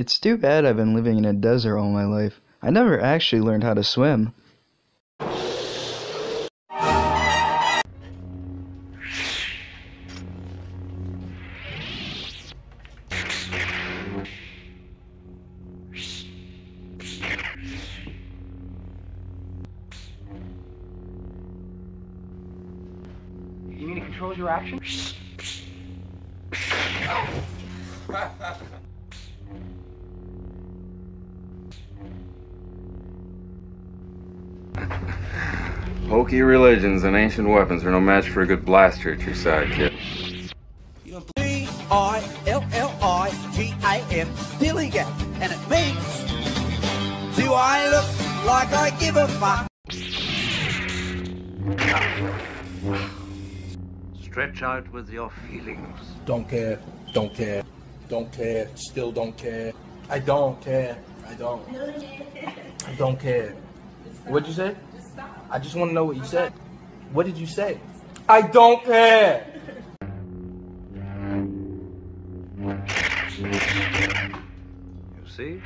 It's too bad I've been living in a desert all my life. I never actually learned how to swim. You mean to control your actions? Hokey religions and ancient weapons are no match for a good blaster at your side, kid. B I L L I G A M Dilligan, and it means Do I look like I give a fuck? Stretch out with your feelings. Don't care, don't care, don't care, still don't care. I don't care, I don't. I don't care. What'd you say? I just want to know what you said. What did you say? I don't care! You see?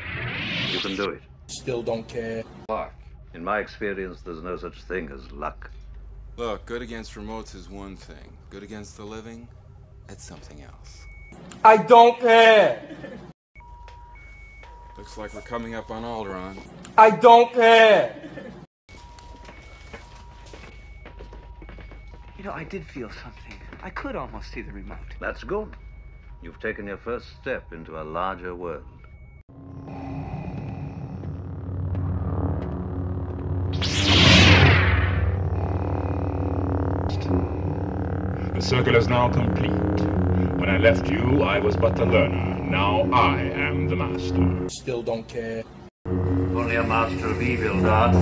You can do it. Still don't care. Luck. In my experience, there's no such thing as luck. Look, good against remotes is one thing. Good against the living, that's something else. I don't care! Looks like we're coming up on Alderaan. I don't care! You know, I did feel something. I could almost see the remote. That's good. You've taken your first step into a larger world. The circle is now complete. When I left you, I was but the learner. Now I am the master. Still don't care. Only a master of evil, Darth.